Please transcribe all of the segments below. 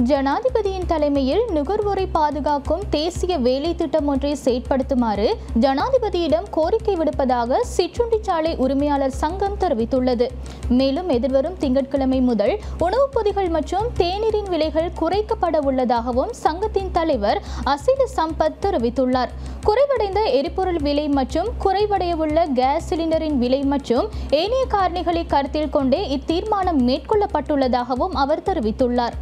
ஜனாதிபதியின் தலைமையில் நுகர்வோரை பாதுகாக்கும் தேசிய வேலை திட்டம் ஒன்றை செயற்படுத்துமாறு ஜனாதிபதியிடம் கோரிக்கை விடுப்பதாக சிற்றுண்டிச்சாலை உரிமையாளர் சங்கம் தெரிவித்துள்ளது. மேலும் எதிர்வரும் திங்கட்கிழமை முதல் உணவுப் பொதிகள் மற்றும் தேநீரின் விலைகள் குறைக்கப்பட உள்ளதாகவும் சங்கத்தின் தலைவர் அசில சம்பத் தெரிவித்துள்ளார். குறைவடைந்த எரிபொருள் விலை மற்றும் குறைவடையவுள்ள கேஸ் சிலிண்டரின் விலை மற்றும் ஏனைய காரணிகளை கருத்தில் கொண்டே இத்தீர்மானம் மேற்கொள்ளப்பட்டுள்ளதாகவும் அவர் தெரிவித்துள்ளார்.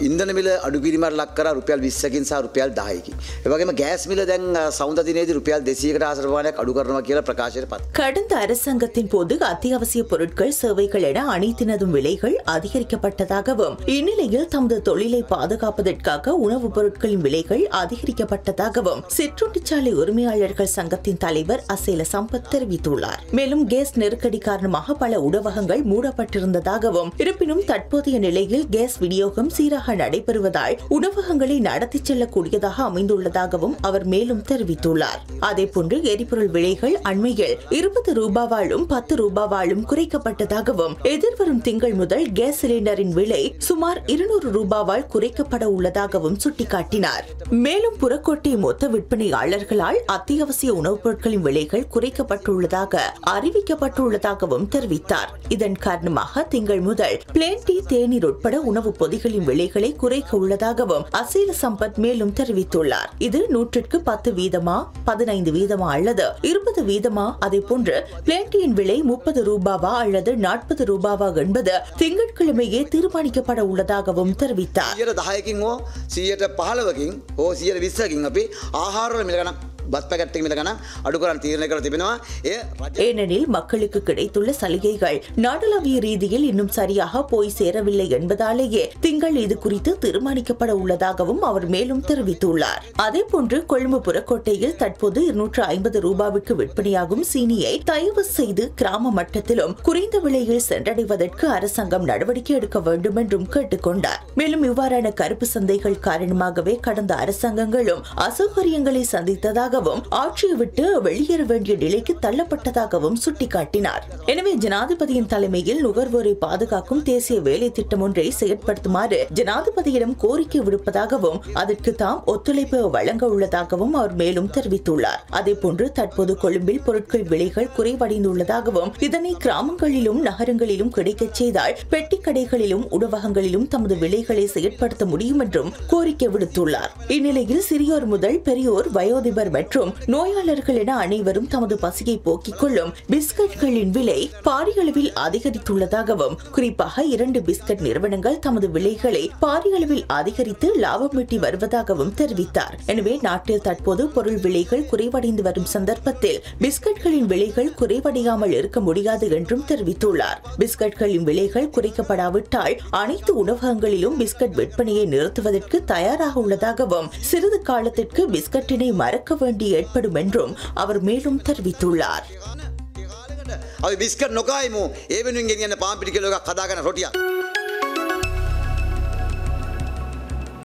ඉන්දන මිල අඩුකිරීමට ලක් කර රුපියල් විස්සකින් සහ රුපියල් දායකි. ඒවගේම ගෑස් මිල දැන් සෞන්ද දිනේදී රුපියල් දෙසීකට ආසරවානයක් අඩු කරනවා කියලා ප්‍රකාශයට පත්. கடந்த அரசாங்கத்தின் போது அத்தியாவசிய பொருட்கள் சேவைகள் என அனைத்தினதும் விலைகள் அதிகரிக்கப்பட்டதாகவும் இந்நிலையில் தமது தொழிலை பாதுகாப்பதற்காக உணவுப் பொருட்களின் விலைகள் அதிகரிக்கப்பட்டதாகவும் சிற்றுண்டிச்சாலை உரிமையாளர்கள் சங்கத்தின் தலைவர் அசேல சம்பத் தெரிவித்துள்ளார் மேலும் கேஸ் நெருக்கடி காரணமாக பல உணவகங்கள் மூடப்பட்டிருந்ததாகவும் இருப்பினும் தற்போதைய நிலையில் கேஸ் விநியோகம் சீராக நடைபெறுவதால் உணவகங்களை நடத்திச் செல்லக்கூடியதாக அமைந்துள்ளதாகவும் அவர் மேலும் தெரிவித்துள்ளார். அதேபோன்று எரிபொருள் விலைகள் அண்மையில் இருபது ரூபாவாலும் பத்து ரூபாவாலும் குறைக்கப்பட்டதாகவும் எதிர்வரும் திங்கள் முதல் கேஸ் சிலிண்டரின் விலை சுமார் இருநூறு ரூபாவால் குறைக்கப்பட உள்ளதாகவும் சுட்டிக்காட்டினார். மேலும் புறக்கோட்டை மொத்த விற்பனையாளர்களால் அத்தியாவசிய உணவுப் பொருட்களின் விலைகள் குறைக்கப்பட்டுள்ளதாக அறிவிக்கப்பட்டுள்ளதாகவும் தெரிவித்தார். இதன் காரணமாக திங்கள் முதல் பிளேன் டீ தேநீர் உட்பட உணவுப் பொதிகளின் விலைகளை குறைக்க உள்ளதாகவும் அசீல சம்பத் மேலும் தெரிவித்துள்ளார். இது நூற்றுக்கு பத்து வீதமா பதினைந்து வீதமா அல்லது இருபது வீதமா? அதே போன்று பிளேட்டியின் விலை முப்பது ரூபாவா அல்லது நாற்பது ரூபாவா என்பது திங்கட்கிழமையே தீர்மானிக்கப்பட உள்ளதாகவும் தெரிவித்தார். ஏனெனில் மக்களுக்கு கிடைத்துள்ள சலுகைகள் நாடளாவிய ரீதியில் இன்னும் சரியாக போய் சேரவில்லை என்பதாலேயே திங்கள் இது குறித்து தீர்மானிக்கப்பட உள்ளதாகவும் அவர் மேலும் தெரிவித்துள்ளார். அதே போன்று கொழும்பு புறக்கோட்டையில் தற்போது இருநூற்று ஐம்பது ரூபாவுக்கு விற்பனையாகும் சீனியை தயவு செய்து கிராம மட்டத்திலும் குறைந்த விலையில் சென்றடைவதற்கு அரசாங்கம் நடவடிக்கை எடுக்க வேண்டும் என்றும் கேட்டுக்கொண்டார். மேலும் இவ்வாறான கருப்பு சந்தைகள் காரணமாகவே கடந்த அரசாங்கங்களும் அசௌகரியங்களை சந்தித்ததாக சந்தித்ததாகவும் ஆட்சியை விட்டு வெளியேற வேண்டிய நிலைக்கு தள்ளப்பட்டதாகவும் சுட்டிக்காட்டினார். எனவே ஜனாதிபதியின் தலைமையில் நுகர்வோரை பாதுகாக்கும் தேசிய வேலை திட்டம் ஒன்றை செயற்படுத்துமாறு ஜனாதிபதியிடம் கோரிக்கை விடுப்பதாகவும் அதற்கு தாம் ஒத்துழைப்பு வழங்க உள்ளதாகவும் அவர் மேலும் தெரிவித்துள்ளார். அதேபோன்று தற்போது கொழும்பில் பொருட்கள் விலைகள் குறைவடைந்துள்ளதாகவும் இதனை கிராமங்களிலும் நகரங்களிலும் கிடைக்கச் செய்தால் பெட்டி கடைகளிலும் உணவகங்களிலும் தமது விலைகளை செயற்படுத்த முடியும் என்றும் கோரிக்கை விடுத்துள்ளார். இந்நிலையில் சிறியோர் முதல் பெரியோர் வயோதிபர் மற்றும் நோயாளர்கள் என அனைவரும் தமது பசியை போக்கிக் கொள்ளும் பிஸ்கட்களின் விலை பாரிய அளவில் அதிகரித்துள்ளதாகவும் குறிப்பாக இரண்டு பிஸ்கட் நிறுவனங்கள் தமது விலைகளை பாரிய அளவில் அதிகரித்து லாபம் ஈட்டி வருவதாகவும் தெரிவித்தார். எனவே நாட்டில் தற்போது பொருள் விலைகள் குறைவடைந்து வரும் சந்தர்ப்பத்தில் பிஸ்கட்களின் விலைகள் குறைவடையாமல் இருக்க முடியாது என்றும் தெரிவித்துள்ளார். பிஸ்கட்களின் விலைகள் குறைக்கப்படாவிட்டால் அனைத்து உணவகங்களிலும் பிஸ்கட் விற்பனையை நிறுத்துவதற்கு தயாராக உள்ளதாகவும் சிறிது காலத்திற்கு பிஸ்கட்டினை மறக்க வேண்டும் வேண்டி ஏற்படும் என்றும் அவர் மேலும் தெரிவித்துள்ளார் අපි බිස්කට් නොකායිමු ඒ වෙනුවෙන් ගෙනියන්න පාම්පිටි කිලෝ එකක් හදාගන්න රොටියක්